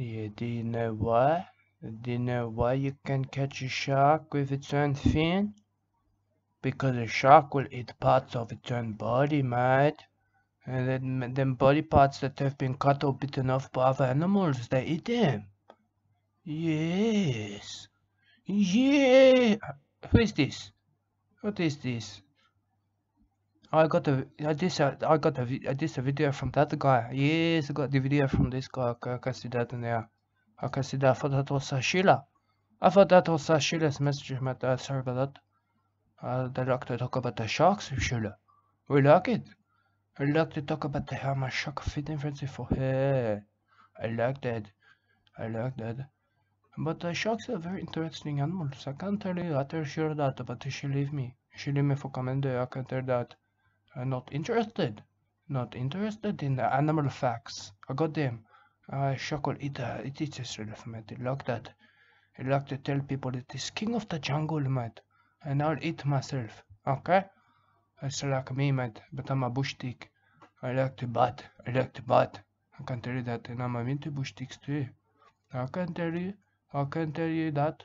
Yeah, do you know why? Do you know why you can catch a shark with its own fin? Because a shark will eat parts of its own body, mate. And then them body parts that have been cut or bitten off by other animals, they eat them. Yes. Yeah. Who is this? What is this? I got a I uh, I got a I this a video from that guy. Yes, I got the video from this guy. Okay, I can see that there. I can see that. I thought that was uh, Sheila. I thought that was uh, Sheila's message. But uh, sorry about that. Uh, they like to talk about the sharks, Sheila. We like it. I like to talk about the how my shark feeding frenzy for her. I like that. I like that. But the sharks are very interesting animals. I can't tell you. I tell Sheila that, but she leave me. She leave me for commander. I can tell that. I'm not interested. Not interested in the animal facts. I got them. Uh, shark will eat, uh, it eats itself, mate. I like that. I like to tell people it is king of the jungle, mate. And I'll eat myself. Okay? It's like me, mate. But I'm a bush tick. I like to bat. I like to bat. I can tell you that. And I'm into bush ticks too. I can tell you. I can tell you that.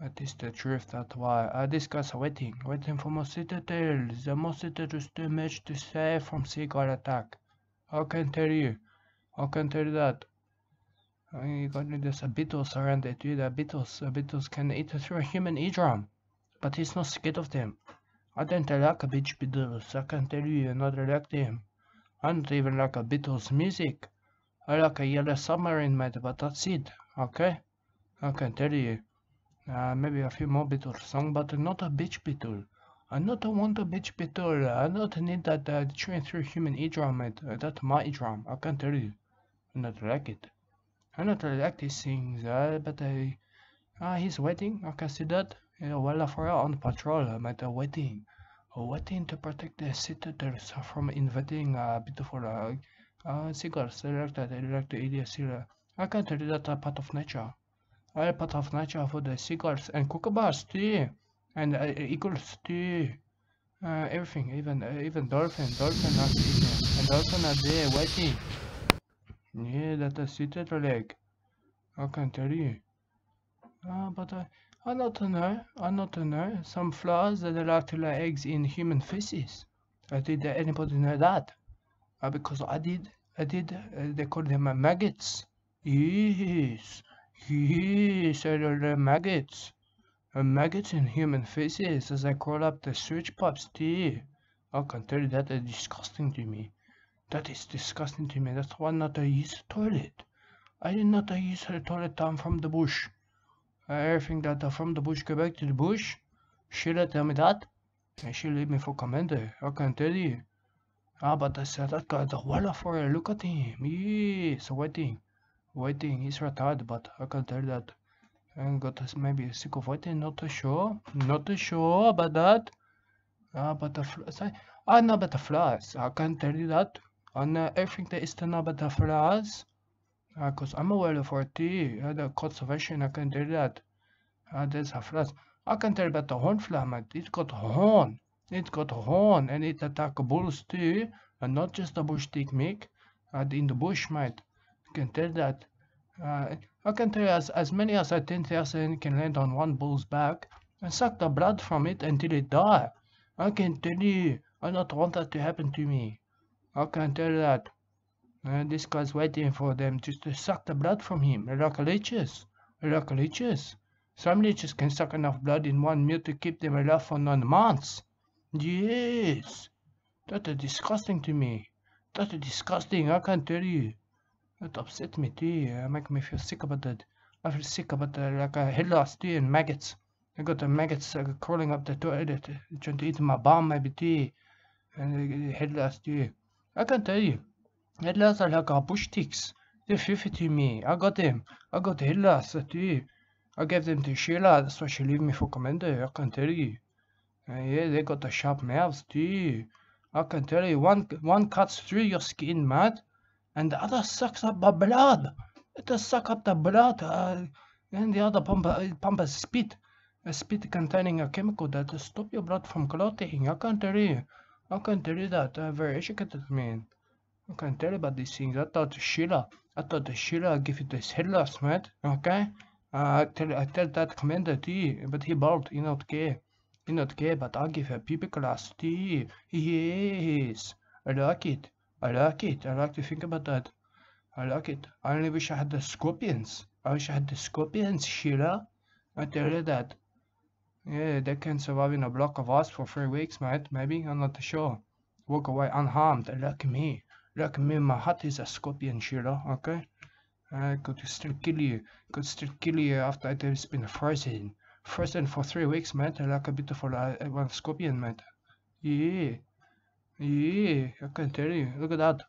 That is the truth, that's why I discuss waiting, waiting for more sea turtles, the most sea turtles too much to say from seagull attack. I can tell you, I can tell you that. I got there's a beetles around it too, the beetles, the beetles can eat through a human eardrum, but he's not scared of them. I don't like a beach beetles, I can tell you, I not like them. I don't even like a Beatles music. I like a yellow submarine, mate, but that's it, okay? I can tell you. Uh, maybe a few more Beatles song, but not a beach beetle. I not want a beach beetle. I not need that uh, through human eardrum. Uh, that's my eardrum. I can't tell you. I not like it. I not like these things, uh, but I. Uh, he's waiting. I can see that. Yeah, well, for on patrol, uh, mate. Uh, waiting. Uh, waiting to protect the sea turtles from invading uh, beautiful uh, uh, seagulls. They like that. They like the idiocy. I can't tell you that uh, part of nature part of nature for the seagulls and kookaburras too, and uh, eagles too. Uh, everything, even uh, even dolphin, dolphin are eating, and dolphin are there waiting. Yeah, that's a citadel leg. I can tell you. Uh, but I, I not know, I not know. Some flowers that like to lay eggs in human feces. Uh, did anybody know that? Uh, because I did, I did. Uh, they call them uh, maggots. Yes. Yes, I know the maggots. Maggots in human faces as I crawl up the sewage pipes too. I can tell you that is disgusting to me. That is disgusting to me. That's why not I use the toilet. I did not use the toilet down from the bush. Everything that uh, from the bush go back to the bush. She'll tell me that. And she'll leave me for commander. I can tell you. Ah, but I said that guy, the walla for a look at him. Yes, waiting waiting. He's retired, but I can tell that. And got us maybe sick of waiting. Not sure. Not sure about that. Ah, butterflies. I, I know butterflies. I can tell you that. I know everything that is to know butterflies. Uh, Cause I'm aware of too. Uh, the conservation, I can tell you that. Uh, there's a flies. I can tell about the horn fly, mate. It's got horn. It's got horn and it attack bulls too. And not just the bush tick, Mick. Uh, in the bush, mate can tell that. Uh, I can tell as, as many as 10,000 can land on one bull's back and suck the blood from it until it die. I can tell you, I don't want that to happen to me. I can tell that. And this guy's waiting for them just to suck the blood from him. Like leeches. Like leeches. Some leeches can suck enough blood in one meal to keep them alive for nine months. Yes. That is disgusting to me. That is disgusting, I can tell you. It upset me too. Uh, make me feel sick about that. I feel sick about the like a head loss too and maggots. I got the maggots uh, crawling up the toilet, uh, trying to eat my bum maybe too. And uh, head loss too. I can tell you, head loss are like our bush ticks. They're filthy to me. I got them. I got head loss too. I gave them to Sheila. That's why she leave me for commander. I can tell you. Uh, yeah, they got the sharp mouths too. I can tell you, one one cuts through your skin, man and the other sucks up the blood. It does suck up the blood, uh, and the other pump, uh, pump a spit, a spit containing a chemical that will stop your blood from clotting. I can't tell you. I can't tell you that. Uh, very educated man. I can't tell you about these things. I thought Sheila, I thought Sheila give you this head loss, mate. Okay? Uh, I tell I tell that commander to you, but he bald, he not care. He not care, but I'll give a pubic class to you. Yes. I like it. I like it. I like to think about that. I like it. I only wish I had the scorpions. I wish I had the scorpions, Sheila. I tell you that. Yeah, they can survive in a block of ice for three weeks, mate. Maybe, I'm not sure. Walk away unharmed, like me. Like me, my heart is a scorpion, Sheila, okay? I could still kill you. Could still kill you after it has been frozen. Frozen for three weeks, mate. Like a beautiful uh, one scorpion, mate. Yeah. Yeah, I can tell you. Look at that.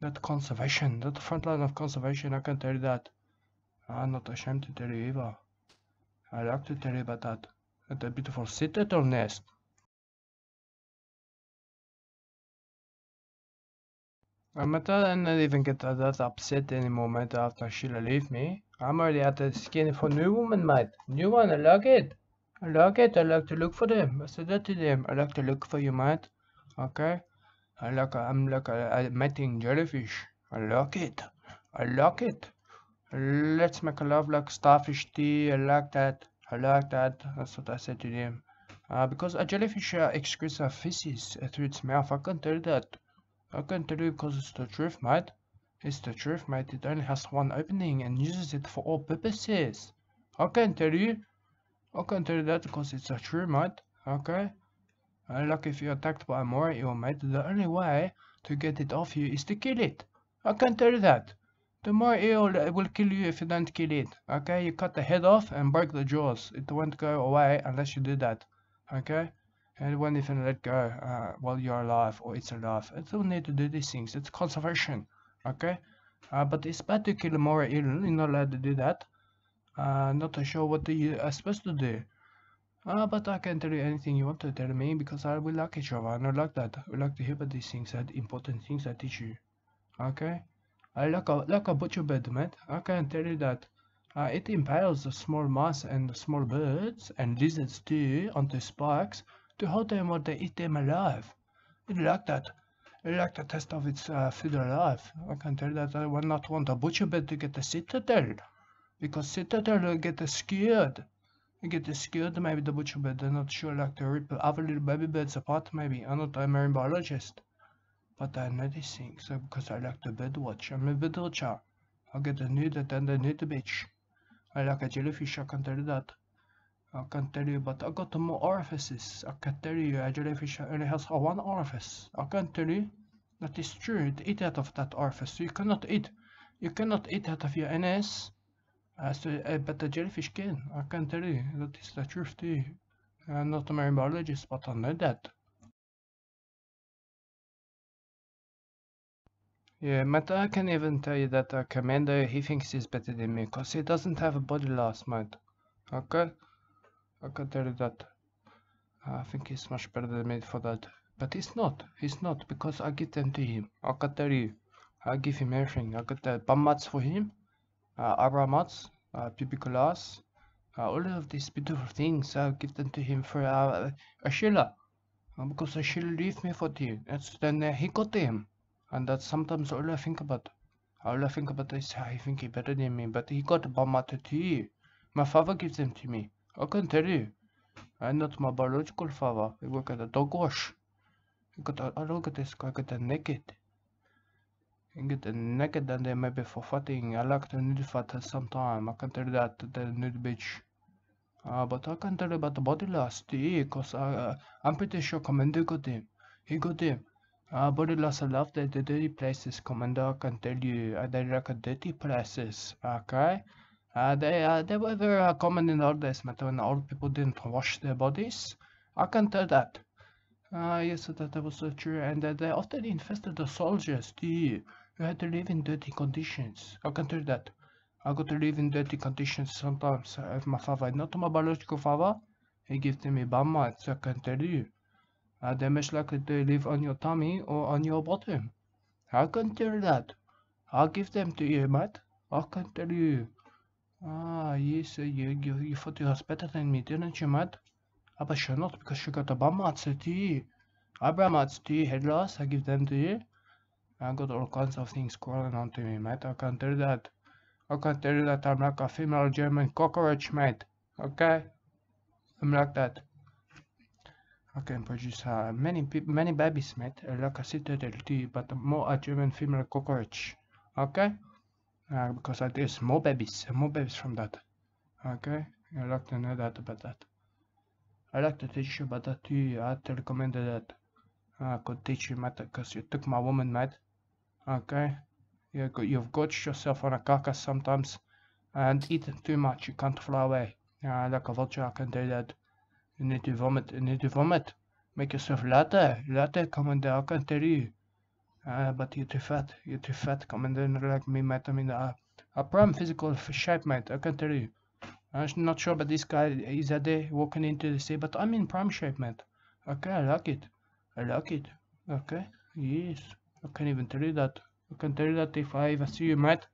That conservation. That front line of conservation, I can tell you that. I'm not ashamed to tell you either. I like to tell you about that. At a beautiful sea turtle nest. I'm not even get that upset anymore, mate, after Sheila leave me. I'm already at the skin for new woman, mate. New one, I like it. I like it. I like to look for them. I said that to them. I like to look for you, mate. Okay? I like, I'm like a, a mating jellyfish. I like it. I like it. Let's make a love like starfish tea. I like that. I like that. That's what I said to them. Uh, because a jellyfish uh, excretes a feces through its mouth. I can tell that. I can tell you because it's the truth, mate. It's the truth, mate. It only has one opening and uses it for all purposes. I can tell you. I can tell you that because it's the truth, mate. Okay? Like if you're attacked by a moray eel, mate, the only way to get it off you is to kill it. I can tell you that. The moray eel will kill you if you don't kill it. Okay? You cut the head off and break the jaws. It won't go away unless you do that. Okay? and when if you let go uh, while you're alive or it's alive. It don't need to do these things. It's conservation, okay? Uh, but it's bad to kill moray eel. You're not allowed to do that. Uh, not sure what you are supposed to do. Uh, but I can tell you anything you want to tell me because I will like each other. I like that. I like to hear about these things, that important things I teach you. Okay? I like a like a butcher bird, mate. I can tell you that. Uh, it impales the small mice and the small birds and lizards too onto spikes to hold them or they eat them alive. It like that. It like the test of its uh, food alive. I can tell that I will not want a butcher bird to get a sea turtle. Because sea turtle will get scared. You get scared maybe the butcher bird. They're not sure like to rip other little baby birds apart maybe. I'm not a marine biologist. But I know these things so because I like to bird watch. I'm a bird watcher. I get a nude and a nude bitch. I like a jellyfish, I can tell you that. I can tell you, but I got more orifices. I can tell you, a jellyfish only has one orifice. I can tell you, that is true. It eat out of that orifice. You cannot eat. You cannot eat out of your anus. Uh, so, uh, but the jellyfish can. I can tell you, that is the truth too. I'm not a marine biologist, but I know that. Yeah, but I can even tell you that uh, Commando, he thinks he's better than me, because he doesn't have a body last mate. Okay? I can tell you that. I think he's much better than me for that. But he's not. He's not, because I give them to him. I can tell you. I give him everything. I got the bum mats for him, uh, abra mats, uh, uh, all of these beautiful things. I give them to him for uh, a Sheila. Uh, because a Sheila leave me for you. That's then uh, he got them. And that's sometimes all I think about. All I think about is how he think he better than me, but he got a bum mat to you. My father gives them to me. I can tell you. I'm not my biological father. I work at a dog wash. I got a, I look at this guy, got naked. I get naked and they maybe for fatting. I like the nude fat sometime. I can tell you that, the nude bitch. Uh, but I can tell you about the body loss too, cause I, uh, I'm pretty sure Commander got him. He got him. Uh, body loss, I love the, the dirty places, Commander, I can tell you. Uh, they like dirty places, okay? Uh, they, uh, they were very uh, common in old days, but when old people didn't wash their bodies. I can tell that. Uh, yes, that, was so true. And uh, they often infested the soldiers who had to live in dirty conditions. I can tell that. I got to live in dirty conditions sometimes. If my father, not my biological father, he gives me bum mats, I can tell you. Uh, they're much likely to live on your tummy or on your bottom. I can tell that. I'll give them to you, mate. I can tell you. Ah, yes, you, you, you thought you was better than me, didn't you, Matt? Ah, but you're not, because you got a bum mats to you. I brought mats to you, head loss, I give them to you. I got all kinds of things crawling onto me, mate. I can't do that. I can't tell you that I'm like a female German cockroach, mate. Okay? I'm like that. I can produce uh, many many babies, mate. Uh, like a sea turtle but more a German female cockroach. Okay? Uh, because I there's more babies, more babies from that. Okay? I like to know that about that. I like to teach you about that too. I recommend that. I could teach you, mate, because you took my woman, mate. Okay? You, you've got yourself on a carcass sometimes and eaten too much. You can't fly away. Yeah, like a vulture, I can do that. You need to vomit. You need to vomit. Make yourself come in there. I can tell you. Uh, but you're too fat. You're too fat. There like me, mate. I mean, uh, a prime physical shape, mate. I can tell you. I'm not sure but this guy is a day walking into the sea, but I'm in prime shape, mate. Okay, I like it. I like it. Okay, yes. I can't even tell you that. I can tell you that if I ever see you, mate.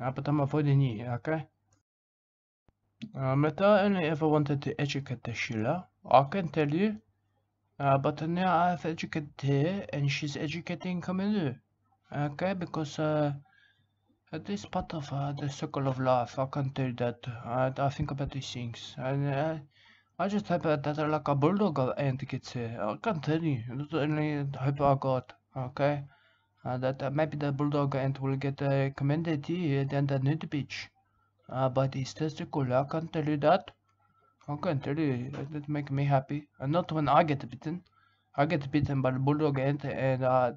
Uh, but I'm avoiding you, okay? Uh, Meta only ever wanted to educate the Sheila. I can tell you. Uh, but now I've educated her and she's educating Camille. Okay, because uh, this part of uh, the circle of life, I can tell you that. Uh, I think about these things. And uh, I just hope that like a bulldog ant gets here. I can tell you. The only hope I got. Okay? Uh, that uh, maybe the bulldog ant will get uh, commended here than the nude beach. Uh, but it's testicle, I can't tell you that. I can't tell you, that make me happy. And not when I get bitten. I get bitten by the bulldog ant and uh,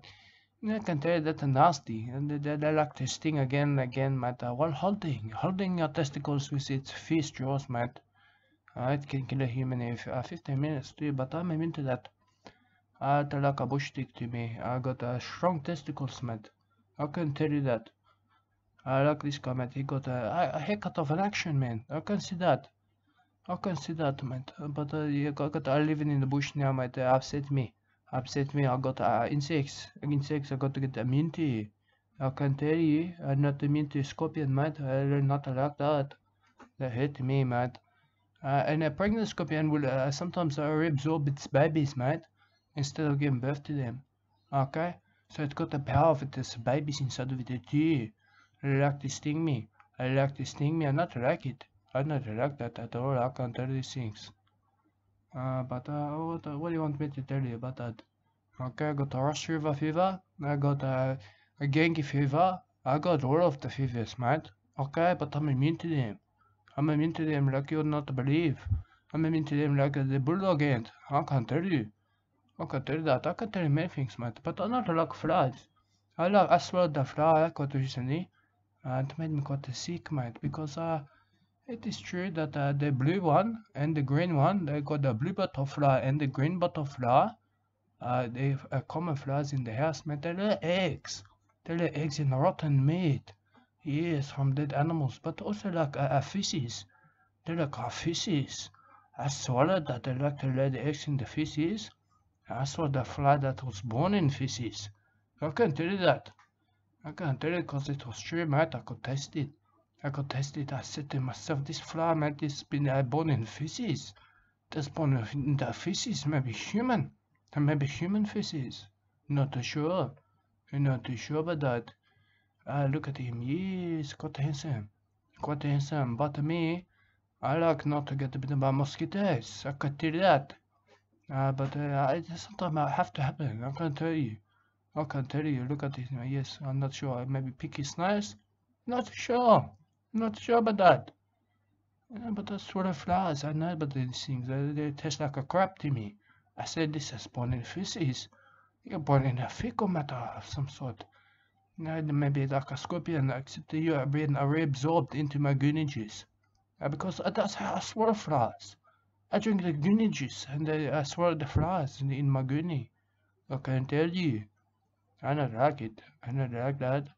I can tell you that's nasty. And they, they, like to sting again and again, mate. Uh, while holding, holding your testicles with its fierce jaws, mate. Uh, it can kill a human in uh, 15 minutes too, but I'm into that. Uh, they like a bush stick to me. I got a strong testicles, mate. I can tell you that. I like this mate. He got a, a haircut of an action man. I can see that. I can see that, mate. But uh, you got, I living in the bush now, mate. Uh, upset me. Upset me. I got uh, insects. Insects. I got to get immunity. I can tell you, I'm not immune to scorpion, mate. I'm not like that. They hurt me, mate. Uh, and a pregnant scorpion will uh, sometimes uh, reabsorb its babies, mate instead of giving birth to them. Okay? So it's got the power of it, there's babies inside of it too. Like to sting me. I like to sting me. I not like it. I not like that at all. I can't tell these things. Uh, but uh, what, uh, what do you want me to tell you about that? Okay, I got a Ross River fever. I got uh, a dengue fever. I got all of the fevers, mate. Okay, but I'm immune to them. I'm immune to them like you'll not believe. I'm immune to them like the bulldog ant. I can't tell you. I can tell that. I can tell many things, mate. But I not like flies. I like I swallowed the fly quite recently, and it made me quite sick, mate. Because uh, it is true that uh, the blue one and the green one, they got the blue butterfly and the green butterfly. Uh, they uh, common flies in the house, mate. They lay eggs. They lay eggs in rotten meat. Yes, from dead animals, but also like uh, uh, feces. They like feces. I swallowed that. They like to lay the eggs in the feces. I saw the fly that was born in feces. I can tell you that. I can tell you because it was true, mate. I could taste it. I could taste it. I said to myself, this fly, mate, this been uh, born in feces. This born in the feces, maybe human. And maybe human feces. Not too sure. You're not too sure about that. Uh, look at him. Yes, quite handsome. Quite handsome. But me, I like not to get bitten by mosquitoes. I can tell you that. Uh, but uh, it sometimes I have to happen. I can't tell you. I can't tell you. Look at this. Yes, I'm not sure. Maybe picky snails. Not sure. Not sure about that. Yeah, but that's what of flies. I know about these things. They, they taste like a crap to me. I said this is born in feces. You're born in a fecal matter of some sort. Maybe like a scorpion, except that you are being reabsorbed into my juice. Uh, because that's how I swallow flies. I drink the goonie juice and I, I swallow the flies in, in my goonie. I can tell you. I don't like it. I don't like that.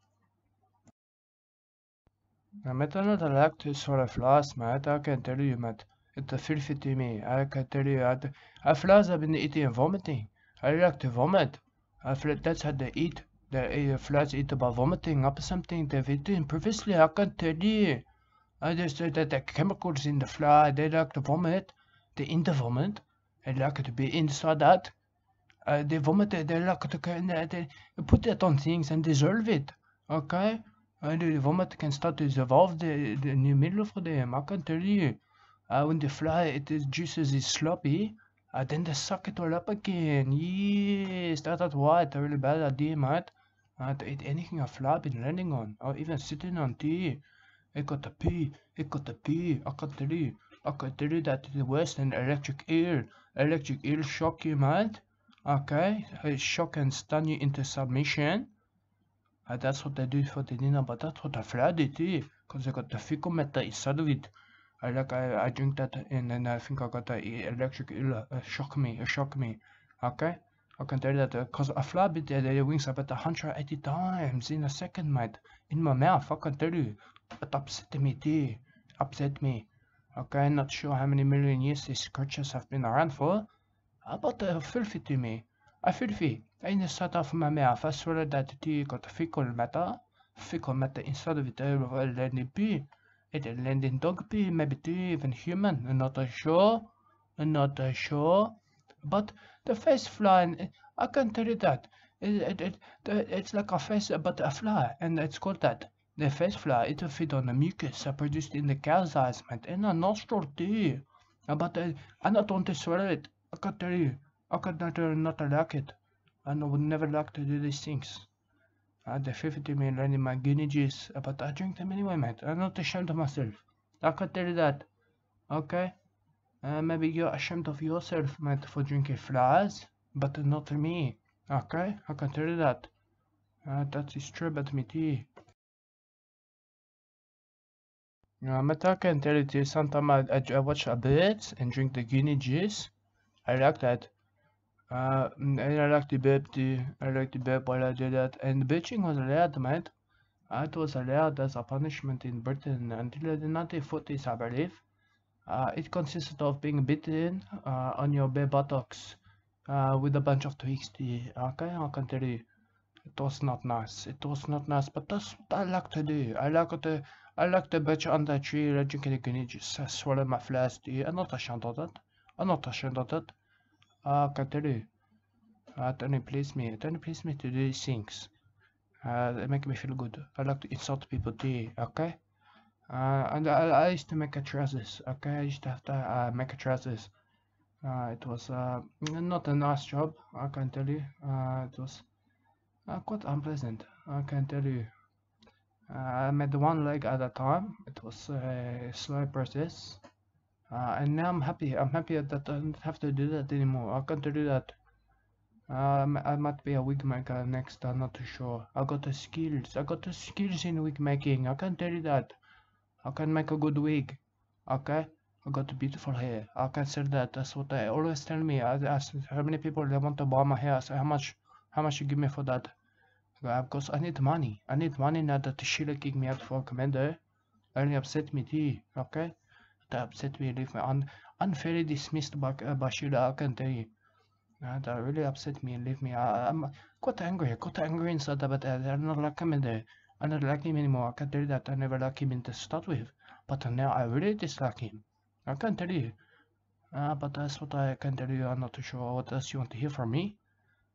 I met not like to swallow flies, mate. I can tell you, mate. It's filthy to me. I can tell you. I, I flies have been eating and vomiting. I like to vomit. I feel that's how they eat. The uh, flies eat by vomiting up something they've eaten previously. I can tell you. I just said that the chemicals in the fly, they like to vomit the intervomit. I'd like to be inside that. Uh, they vomit it, they like to they, put it on things and dissolve it. Okay? And the vomit can start to dissolve the, the in the middle of them. I can tell you. Uh, when they fly, it is juices is sloppy. Uh, then they suck it all up again. Yes, that's why it's a really bad idea, mate. Uh, to eat anything a fly been landing on, or even sitting on tea. It got to pee, it got to pee. I can tell you. I you that it's worse than electric eel. Electric eel shock you, mate. Okay? It shock and stun you into submission. Uh, that's what they do for the dinner, but that's what the fly did too. Because they got the fecal matter inside of it. I like I, I drink that and then I think I got the electric eel. Uh, shock me, it shock me. Okay? I can tell you that because I fly bit the, the wings about 180 times in a second, mate. In my mouth, I can tell you. It upset me too. Upset me. Okay, not sure how many million years these creatures have been around for. But they're filthy to me. I filthy. In the side of my mouth, I swear that tea got fecal matter. Fecal matter inside of it, uh, landing pee. It landing dog pee, maybe too, even human. I'm not sure. I'm not sure. But the face fly, I can tell you that. It, it, it, it's like a face, but a fly, and it's called that. The will feed on the mucus produced in the cow's eyes, man, and a nostril too. But uh, I not want to swallow it. I can tell you. I not, uh, not like it. And I would never like to do these things. Uh, they fifty me learning my guinea juice, but I drink them anyway, mate. I'm not ashamed of myself. I can tell you that. Okay? Uh, maybe you're ashamed of yourself, mate, for drinking flies, but not me. Okay? I can tell you that. Uh, that is true about me too. Yeah, but I can tell you too, sometimes I, I, I watch a bit and drink the guinea juice. I like that. Uh, and I like the burp too. I like the burp while I do that. And birching was allowed, mate. It was allowed as a punishment in Britain until the 1940s, I believe. Uh, it consisted of being beaten uh, on your bare buttocks uh, with a bunch of twigs. Okay, I can tell you, it was not nice. It was not nice, but that's what I like to do. I like to, I like to bitch on the tree, drinking the guinea juice, swallow my flask. I'm not ashamed of that. I'm not ashamed of that. I can tell you, it only please me. Only please me to do these things. Uh, they make me feel good. I like to insult people too. Okay. Uh, and I, I used to make a trousers. Okay, I used to have to uh, make a trousers. Uh, it was uh, not a nice job, I can tell you. Uh, it was uh, quite unpleasant, I can tell you. Uh, I made one leg at a time. It was a slow process. Uh, and now I'm happy. I'm happy that I don't have to do that anymore. I can't do that. Um, I might be a wig maker next. I'm not too sure. I got the skills. I got the skills in wig making. I can tell you that. I can make a good wig. Okay? I got beautiful hair. I can sell that. That's what they always tell me. I ask how many people they want to buy my hair. Say how much how much you give me for that? Uh, because I need money. I need money now that the Sheila kicked me out for commander. Only upset me too. Okay? That upset me leave me un unfairly dismissed by uh, by Sheila, I can tell you. Uh, that really upset me and leave me. I, I'm quite angry. Quite angry inside but uh, they're not like commander. I don't like him anymore. I can tell you that I never liked him to start with. But now I really dislike him. I can tell you. Uh, but that's what I can tell you. I'm not too sure what else you want to hear from me.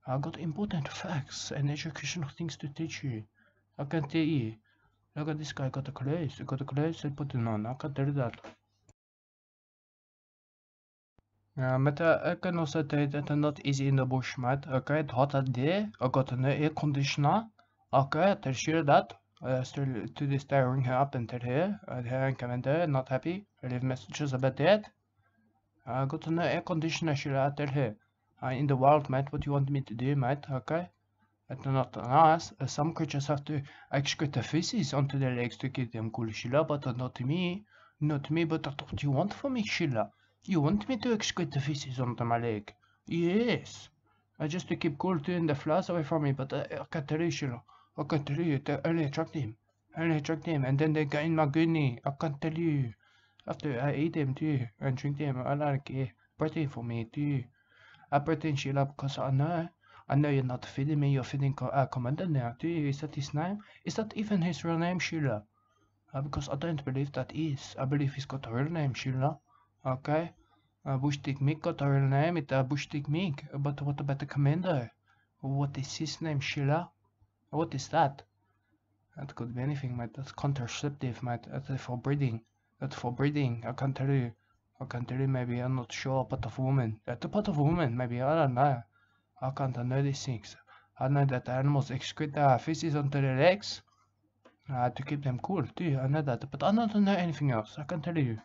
I got important facts and educational things to teach you. I can tell you. Look at this guy got a clothes. He got a clothes and put it on. I can tell you that. Ja, met de, ik kan also tell you that I'm not easy in the bush, mate. Okay, it's hot out there. I got an air conditioner. Okay, tell you that. Uh, still to this day ring her up and tell her, uh, her and commander, not happy. I leave messages about that. I got an air conditioner, should I tell her. Uh, in the wild, mate, what do you want me to do, mate? Okay. It's not nice. Uh, some creatures have to excrete the feces onto their legs to keep them cool, Sheila, but not me. Not me, but that's what you want from me, Sheila. You want me to excrete the feces onto my leg? Yes. Uh, just to keep cool too the flies away from me, but uh, I can't tell you, Sheila. I can't tell you, they only attract him. Only attract him, and then they get in my goodney. I can't tell you. After I eat them too, and drink them, I like it. Pretty for me too. I pretend Sheila because I know. I know you're not feeding me, you're feeding uh, Commander now you? Is that his name? Is that even his real name, Sheila? Uh, because I don't believe that is. I believe he's got a real name, Sheila. Okay? Uh, Bushtick Mick got a real name. It's uh, Bushtick Mick. But what about the commander? What is his name? Sheila? What is that? That could be anything, mate. That's contraceptive, mate. That's for breeding. That's for breeding. I can't tell you. I can't tell you, maybe. I'm not sure. Part of woman. That's a part of woman, maybe. I don't know. I can't know these things. I know that animals excrete their feces onto their legs uh, to keep them cool, too. I know that. But I don't know anything else. I can't tell you.